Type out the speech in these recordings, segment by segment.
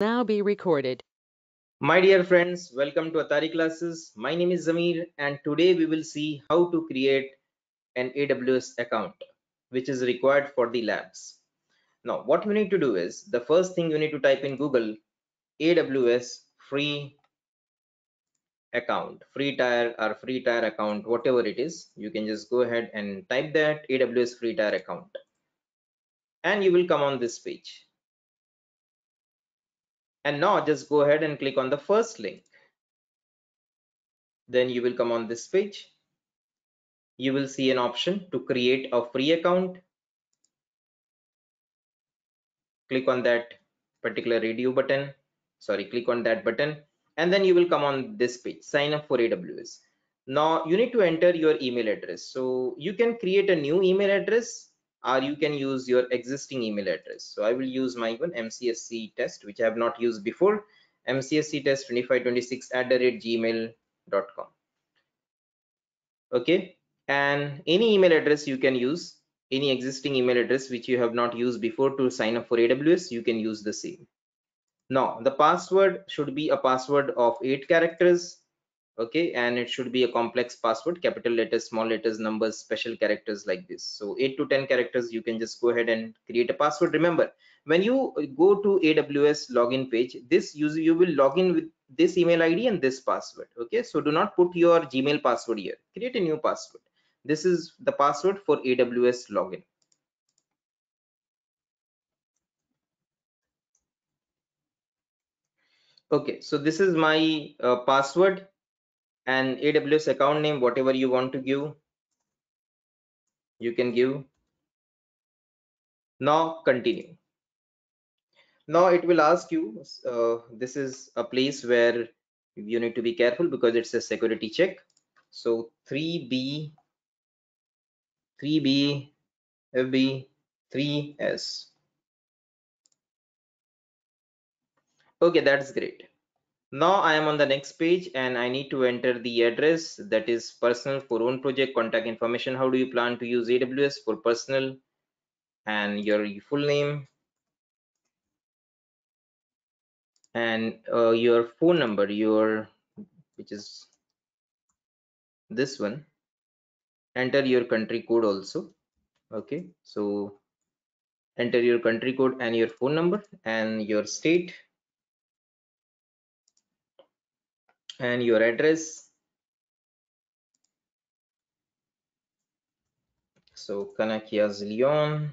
now be recorded. My dear friends, welcome to Attari classes. My name is Zamir and today we will see how to create an AWS account which is required for the labs. Now what you need to do is the first thing you need to type in Google AWS free account free tier or free tier account whatever it is you can just go ahead and type that AWS free tier account and you will come on this page and now just go ahead and click on the first link. Then you will come on this page. You will see an option to create a free account. Click on that particular radio button. Sorry click on that button. And then you will come on this page. Sign up for aws now you need to enter your email address. So you can create a new email address or you can use your existing email address. So i will use my one mcse test which i have not used before. Mcse test 2526 at the rate gmail.com okay? And any email address you can use any existing email address which you have not used before to sign up for aws you can use the same. Now the password should be a password of eight characters okay and it should be a complex password capital letters small letters numbers special characters like this. So 8 to 10 characters you can just go ahead and create a password. Remember when you go to aws login page this user you will log in with this email id and this password. Okay so do not put your gmail password here. Create a new password. This is the password for aws login. Okay so this is my uh, password and AWS account name, whatever you want to give, you can give. Now continue. Now it will ask you, uh, this is a place where you need to be careful because it's a security check. So 3B, 3B, FB, 3S. Okay, that's great now i am on the next page and i need to enter the address. That is personal for own project contact information. How do you plan to use aws for personal? And your full name? And uh, your phone number your which is this one. Enter your country code also. Okay so enter your country code and your phone number and your state and your address? So Canaquias Lyon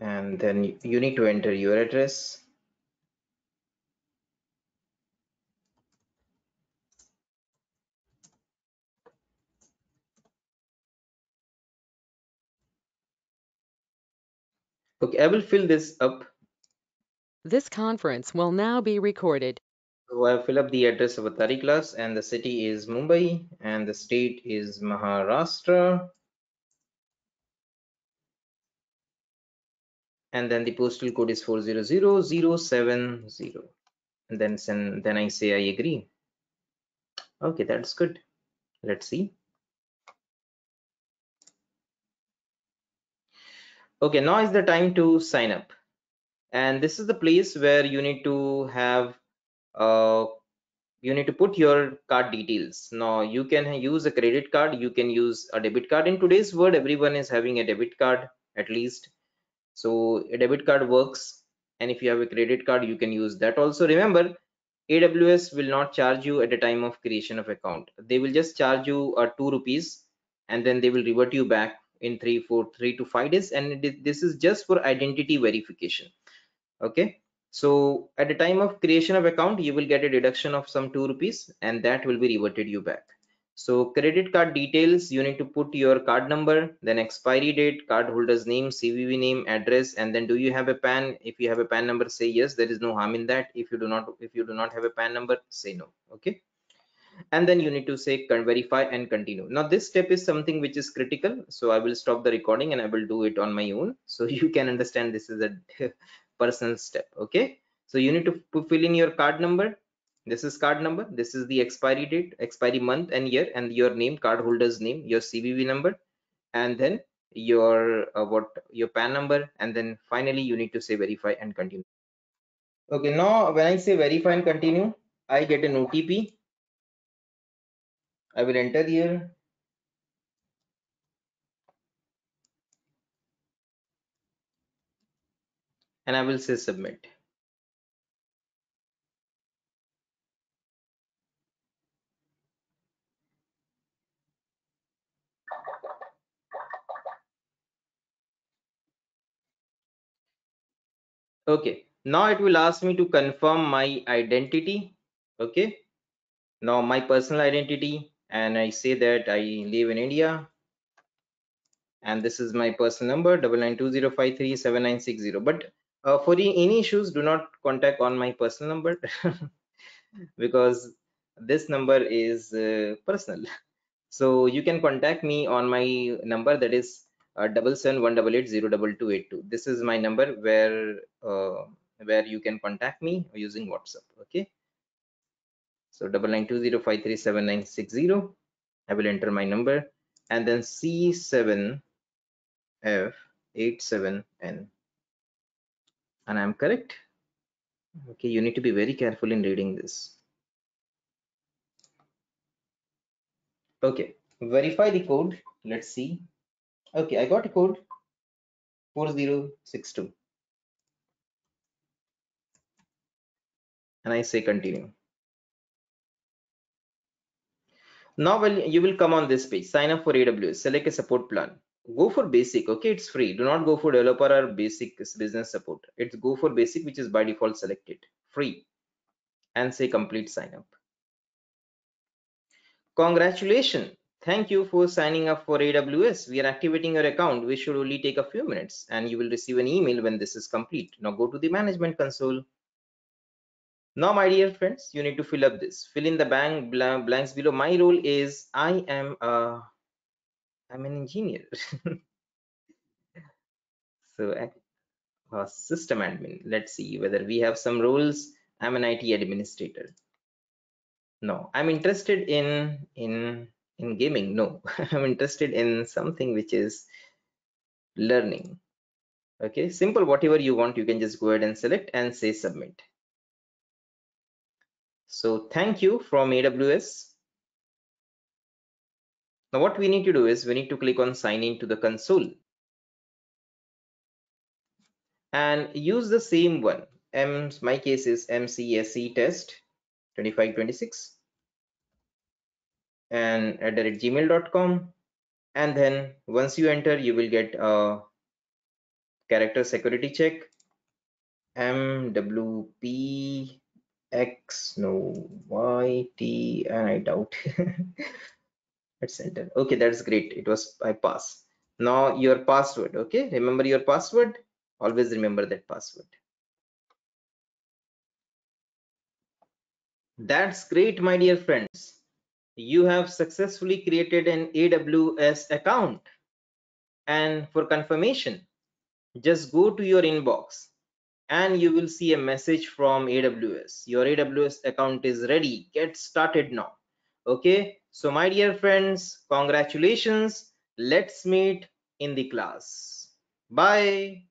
and then you need to enter your address. Okay I will fill this up. This conference will now be recorded. So I fill up the address of a Attari class and the city is Mumbai and the state is Maharashtra. And then the postal code is 400070. And then, send, then I say I agree. Okay, that's good. Let's see. Okay, now is the time to sign up. And this is the place where you need to have uh, you need to put your card details. Now you can use a credit card you can use a debit card. In today's world everyone is having a debit card at least. So a debit card works and if you have a credit card you can use that also. Remember aws will not charge you at the time of creation of account. They will just charge you uh, 2 rupees and then they will revert you back in three four three to five days and this is just for identity verification. Okay so at the time of creation of account, you will get a deduction of some two rupees and that will be reverted you back. So credit card details, you need to put your card number, then expiry date, card holder's name, CVV name, address, and then do you have a PAN? If you have a PAN number, say yes, there is no harm in that. If you do not, if you do not have a PAN number, say no, okay? And then you need to say verify and continue. Now this step is something which is critical. So I will stop the recording and I will do it on my own. So you can understand this is a personal step okay so you need to fill in your card number this is card number this is the expiry date expiry month and year and your name card holder's name your cvv number and then your uh, what your pan number and then finally you need to say verify and continue Okay, now when I say verify and continue, I get an OTP. I will enter here. And I will say submit. Okay, now it will ask me to confirm my identity. Okay, now my personal identity, and I say that I live in India, and this is my personal number double nine two zero five three seven nine six zero. But uh, for any issues, do not contact on my personal number because this number is uh, personal. So you can contact me on my number that is uh, double seven one double eight zero double two eight two. This is my number where uh, where you can contact me using WhatsApp. Okay. So double nine two zero five three seven nine six zero. I will enter my number and then C7 F87N. And I'm correct. Okay, you need to be very careful in reading this. Okay, verify the code. Let's see. Okay, I got a code 4062. And I say continue. Now well, you will come on this page, sign up for AWS, select a support plan. Go for basic, okay, it's free. Do not go for developer or basic business support. It's go for basic, which is by default selected, free. And say complete sign up. Congratulations. Thank you for signing up for AWS. We are activating your account. We should only take a few minutes and you will receive an email when this is complete. Now go to the management console. Now, my dear friends, you need to fill up this. Fill in the blank blanks below. My role is I am a I'm an engineer. so a system admin. Let's see whether we have some roles. I'm an IT administrator. No, I'm interested in in in gaming. No, I'm interested in something which is learning. Okay, simple. Whatever you want, you can just go ahead and select and say submit. So thank you from AWS. Now what we need to do is we need to click on sign in to the console and use the same one. M, my case is MCSE test 2526 and at gmail.com and then once you enter you will get a character security check MWP X, no, Y, T, and I doubt. Let's enter. Okay, that's great. It was I pass. Now your password. Okay, remember your password. Always remember that password. That's great, my dear friends. You have successfully created an AWS account. And for confirmation, just go to your inbox and you will see a message from AWS. Your AWS account is ready. Get started now. Okay. So my dear friends, congratulations. Let's meet in the class. Bye.